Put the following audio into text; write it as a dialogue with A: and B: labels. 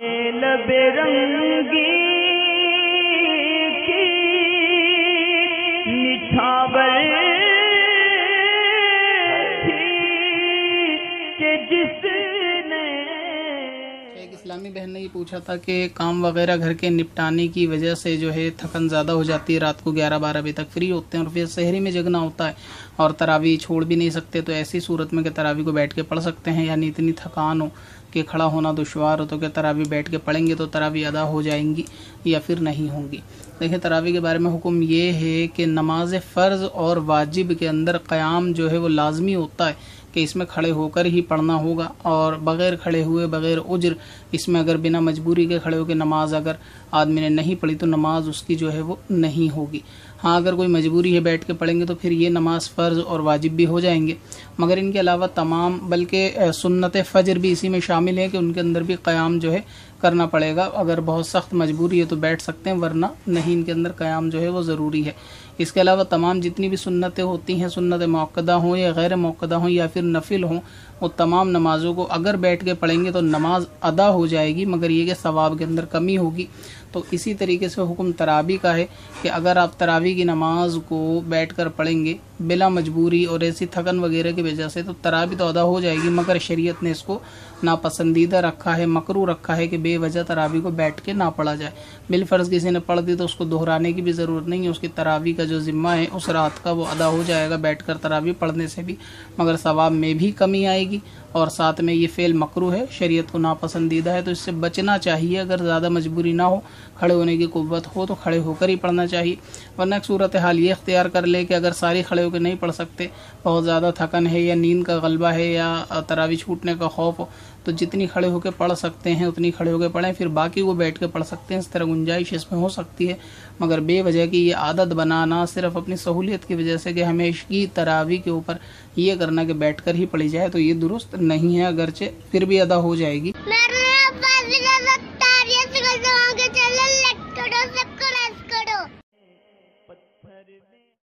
A: لب رنگی کی نچھاور تھی کہ جس نے
B: ایک اسلامی بہن نے یہ پوچھا تھا کہ کام وغیرہ گھر کے نپٹانے کی وجہ سے جو ہے تھکن زیادہ ہو جاتی ہے، رات کو گیارہ بارہ بجے تک فری ہوتے ہیں اور پھر شہری میں جگنا ہوتا ہے اور تراوی چھوڑ بھی نہیں سکتے، تو ایسی صورت میں کہ تراوی کو بیٹھ کے پڑھ سکتے ہیں یعنی اتنی تھکان ہو۔ کہ کھڑا ہونا دشوار ہو تو کہ تراوی بیٹھ کے پڑھیں گے تو تراوی ادا ہو جائیں گی یا پھر نہیں ہوں گی۔ دیکھیں تراوی کے بارے میں حکم یہ ہے کہ نماز فرض اور واجب کے اندر قیام جو ہے وہ لازمی ہوتا ہے۔ کہ اس میں کھڑے ہو کر ہی پڑھنا ہوگا اور بغیر کھڑے ہوئے، بغیر عجر اس میں اگر بنا مجبوری کے کھڑے ہو کے نماز اگر آدمی نے نہیں پڑھی تو نماز اس کی جو ہے وہ نہیں ہوگی۔ ہاں اگر کوئی مجبوری ہے بیٹھ کے پڑھیں گے تو پھر یہ نماز فرض اور واجب بھی ہو جائیں گے۔ مگر ان کے علاوہ تمام، بلکہ سنت فجر بھی اسی میں شامل ہے کہ ان کے اندر بھی قیام جو ہے کرنا پڑے گا۔ اگر بہت سخت مجبوری ہے تو بیٹھ سکتے ہیں، ورنہ نہیں، ان کے اندر قیام جو ہے وہ ضروری ہے۔ اس کے علاوہ تمام جتنی بھی سنتیں ہوتی ہیں، سنت موقعہ ہوں یا غیر موقعہ ہوں یا پھر نفل ہوں، وہ تمام نمازوں کو اگر بیٹھ کے پڑھیں گے تو نماز ادا ہو جائے گی، مگر یہ کہ ثواب کے اندر کمی ہوگی۔ تو اسی طریقے سے حکم تراوی کا ہے کہ اگر آپ تراوی کی نماز کو بیٹھ کر پڑھیں گے بلا مجبوری اور ایسی تھکن وغیرہ کی وجہ سے، تو تراوی تو ادا ہو جائے گی، مگر شریعت نے اس کو ناپسندیدہ رکھا ہے، مکرو رکھا ہے کہ بے وجہ تراوی کو بیٹھ کے نہ پڑھا جائے۔ بالفرض کسی نے پڑھ دی تو اس کو دہرانے کی بھی ضرورت نہیں ہے۔ اس کی تراوی کا جو ذمہ ہے، اس رات کا وہ ادا ہو جائے گا بیٹھ کر تراوی پڑھنے سے بھی۔ مگر ثواب میں بھی کمی آئے گی۔ اور ساتھ میں یہ فعل مکرو ہے، شریعت کو ناپسندیدہ ہے تو اس سے بچنا چاہیے۔ اگر زیادہ مجبوری نہ ہو، کھڑے ہونے کی قوت ہو تو کھڑے ہو کر ہی پڑھنا چاہیے۔ ورنہ ایک صورت حال یہ اختیار کر لے کہ اگر ساری کھڑے ہو کے نہیں پڑھ سکتے، بہت زیادہ تھکن ہے یا نیند کا غلبہ ہے یا تراوی چھوٹنے کا خوف ہو تو جتنی کھڑے ہو کے پڑھ سکتے ہیں، اتنی کھڑے ہو کے پڑھیں، پھر باقی وہ بیٹھ کے پڑھ سکتے ہیں، اس طرح گنجائش اس میں ہو سکتی ہے۔ مگر بے وجہ کی یہ عادت بنانا صرف اپنی سہولیت کی وجہ سے کہ ہمیشگی تراوی کے اوپر یہ کرنا کہ بیٹھ کر ہی پڑھی جائے تو یہ درست نہیں ہے، اگرچہ پھر بھی ادا ہو جائے گی۔